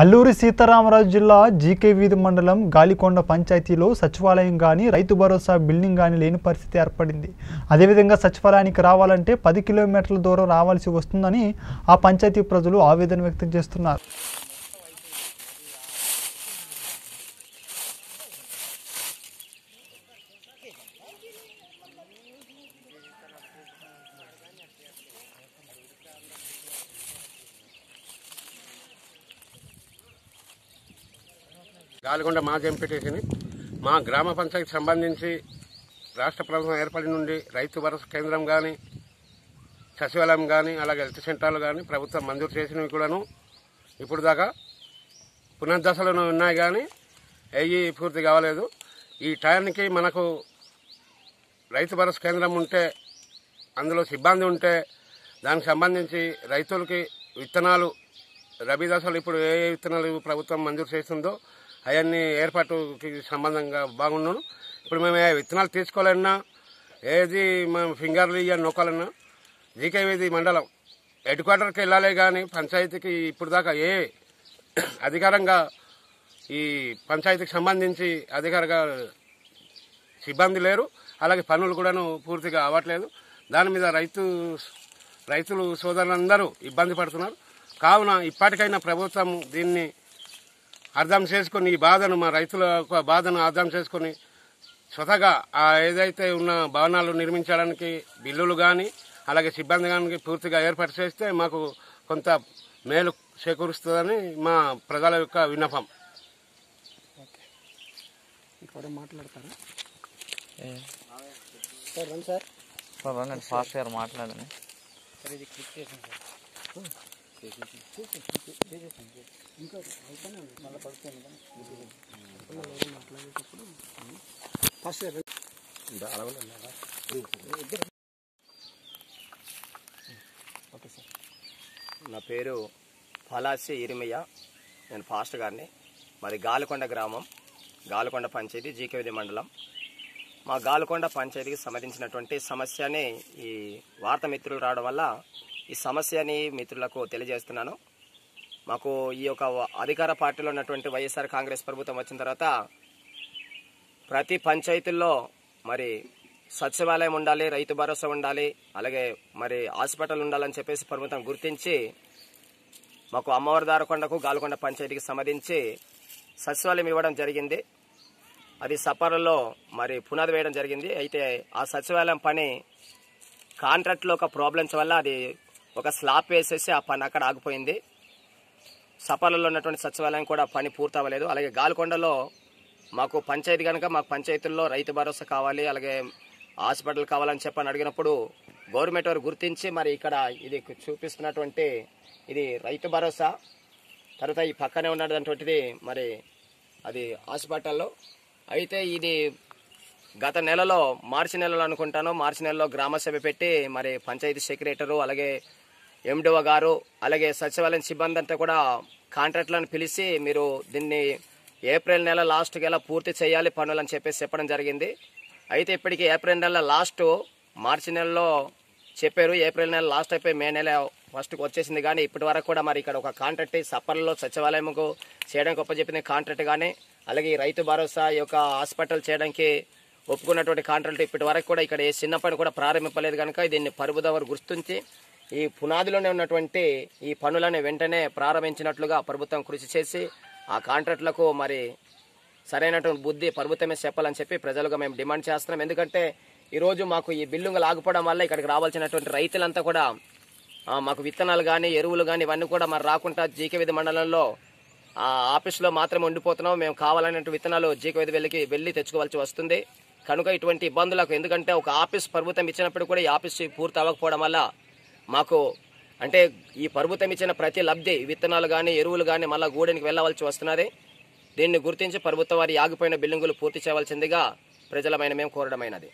అల్లూరి సీతారామరాజు జిల్లా జీకే వీధి మండలం గాలికొండ పంచాయతీలో సచివాలయం కానీ రైతు భరోసా బిల్డింగ్ కానీ లేని పరిస్థితి ఏర్పడింది. అదేవిధంగా సచివాలయానికి రావాలంటే పది కిలోమీటర్ల దూరం రావాల్సి వస్తుందని ఆ పంచాయతీ ప్రజలు ఆవేదన వ్యక్తం చేస్తున్నారు. గాలిగొండ మాజీ ఎంపీటీసీని మా గ్రామ పంచాయతీ సంబంధించి రాష్ట్ర ప్రభుత్వం ఏర్పడి నుండి రైతు భరోసా కేంద్రం కానీ సచివాలయం కానీ అలాగే హెల్త్ సెంటర్లు కానీ ప్రభుత్వం మంజూరు చేసినవి కూడాను ఇప్పుడు దాకా పునర్దశలో ఉన్నాయి కానీ అవి పూర్తి కావలేదు. ఈ టైంకి మనకు రైతు భరోసా కేంద్రం ఉంటే అందులో సిబ్బంది ఉంటే దానికి సంబంధించి రైతులకి విత్తనాలు రబీ దశలు ఇప్పుడు ఏ ఏ విత్తనాలు ప్రభుత్వం మంజూరు చేస్తుందో అవన్నీ ఏర్పాటుకి సంబంధంగా బాగున్నాను ఇప్పుడు మేము విత్తనాలు తీసుకోవాలన్నా ఏది మేము ఫింగర్లు ఇయ్య నొక్కాలన్నా జీకే వీధి మండలం హెడ్ క్వార్టర్కి వెళ్ళాలి కానీ పంచాయతీకి ఇప్పుడు దాకా ఏ అధికారంగా ఈ పంచాయతీకి సంబంధించి అధికారిగా సిబ్బంది లేరు. అలాగే పనులు కూడాను పూర్తిగా అవ్వట్లేదు. దాని మీద రైతు రైతులు సోదరులందరూ ఇబ్బంది పడుతున్నారు. కావున ఇప్పటికైనా ప్రభుత్వం దీన్ని అర్థం చేసుకొని ఈ బాధను మా రైతుల యొక్క బాధను అర్థం చేసుకొని స్వతగా ఆ ఏదైతే ఉన్న భవనాలు నిర్మించడానికి బిల్లులు కానీ అలాగే సిబ్బంది కానీ పూర్తిగా ఏర్పాటు చేస్తే మాకు కొంత మేలు చేకూరుస్తుందని మా ప్రజల యొక్క విన్నపం. సార్ రండి ఫాస్ట్ గారు మాట్లాడండి. నా పేరు పలాసి ఇరిమయ్య. నేను ఫాస్ట్ గారిని. మాది గాలికొండ గ్రామం. గాలికొండ పంచాయతీ జీకేవిధి మండలం. మా గాలికొండ పంచాయతీకి సంబంధించినటువంటి సమస్యని ఈ వార్త మిత్రులు రావడం వల్ల ఈ సమస్యని మిత్రులకు తెలియజేస్తున్నాను. మాకు ఈ యొక్క అధికార పార్టీలో ఉన్నటువంటి వైఎస్ఆర్ కాంగ్రెస్ ప్రభుత్వం వచ్చిన తర్వాత ప్రతి పంచాయతీల్లో మరి సచివాలయం ఉండాలి రైతు భరోసా ఉండాలి అలాగే మరి హాస్పిటల్ ఉండాలని చెప్పేసి ప్రభుత్వం గుర్తించి మాకు అమ్మవారి దారకొండకు గాలకొండ పంచాయతీకి సంబంధించి సచివాలయం ఇవ్వడం జరిగింది. అది సపరలో మరి పునాది వేయడం జరిగింది. అయితే ఆ సచివాలయం పని కాంట్రాక్ట్లో ఒక ప్రాబ్లమ్స్ వల్ల అది ఒక స్లాబ్ వేసేసి ఆ పని అక్కడ ఆగిపోయింది. సపర్లలో ఉన్నటువంటి సచివాలయం కూడా పని పూర్తవ్వలేదు. అలాగే గాల్కొండలో మాకు పంచాయతీ కనుక మాకు పంచాయతీల్లో రైతు భరోసా కావాలి అలాగే హాస్పిటల్ కావాలని చెప్పని అడిగినప్పుడు గవర్నమెంట్ వారు గుర్తించి మరి ఇక్కడ ఇది చూపిస్తున్నటువంటి ఇది రైతు భరోసా. తర్వాత ఈ పక్కనే ఉన్నటువంటిది మరి అది హాస్పిటల్లో. అయితే ఇది గత నెలలో మార్చి నెలలో అనుకుంటాను మార్చి నెలలో గ్రామ సభ పెట్టి మరి పంచాయతీ సెక్రటరు అలాగే ఎండిఓ గారు అలాగే సచివాలయం సిబ్బంది అంతా కూడా కాంట్రాక్టులను పిలిచి మీరు దీన్ని ఏప్రిల్ నెల లాస్ట్కి ఎలా పూర్తి చేయాలి పనులు అని చెప్పేసి చెప్పడం జరిగింది. అయితే ఇప్పటికి ఏప్రిల్ నెల లాస్ట్ మార్చి నెలలో చెప్పారు. ఏప్రిల్ నెల లాస్ట్ అయిపోయి మే నెల ఫస్ట్కి వచ్చేసింది. కానీ ఇప్పటి వరకు కూడా మరి ఇక్కడ ఒక కాంట్రాక్ట్ సప్పర్లో సచివాలయంకు చేయడానికి ఒప్పచెప్పిన కాంట్రాక్ట్ కానీ అలాగే ఈ రైతు భరోసా ఈ యొక్క హాస్పిటల్ చేయడానికి ఒప్పుకున్నటువంటి కాంట్రాక్ట్ ఇప్పటి వరకు కూడా ఇక్కడ ఏ చిన్న పని కూడా ప్రారంభింపలేదు కనుక దీన్ని పరుగుదవరు గుర్తించి ఈ పునాదిలోనే ఉన్నటువంటి ఈ పనులను వెంటనే ప్రారంభించినట్లుగా ప్రభుత్వం కృషి చేసి ఆ కాంట్రాక్టులకు మరి సరైనటువంటి బుద్ధి ప్రభుత్వమే చెప్పాలని చెప్పి ప్రజలుగా మేము డిమాండ్ చేస్తున్నాం. ఎందుకంటే ఈరోజు మాకు ఈ బిల్లుంగులు ఆగిపోవడం వల్ల ఇక్కడికి రావాల్సినటువంటి రైతులంతా కూడా మాకు విత్తనాలు కానీ ఎరువులు కానీ ఇవన్నీ కూడా మరి రాకుండా జీకే విధి మండలంలో ఆ ఆఫీస్లో మాత్రమే ఉండిపోతున్నాం. మేము కావాలన్నట్టు విత్తనాలు జీకే విధి వెళ్ళికి వెళ్ళి తెచ్చుకోవాల్సి వస్తుంది. కనుక ఇటువంటి ఇబ్బందులకు ఎందుకంటే ఒక ఆఫీస్ ప్రభుత్వం ఇచ్చినప్పుడు కూడా ఈ ఆఫీస్ పూర్తి అవ్వకపోవడం వల్ల మాకు అంటే ఈ ప్రభుత్వం ఇచ్చిన ప్రతి లబ్ధి విత్తనాలు కానీ ఎరువులు కానీ మళ్ళీ గూడెనికి వెళ్ళవలసి వస్తున్నది. దీన్ని గుర్తించి ప్రభుత్వం వారి ఆగిపోయిన బిల్డింగులు పూర్తి చేయవలసిందిగా ప్రజలమైన మేము కోరడమైనది.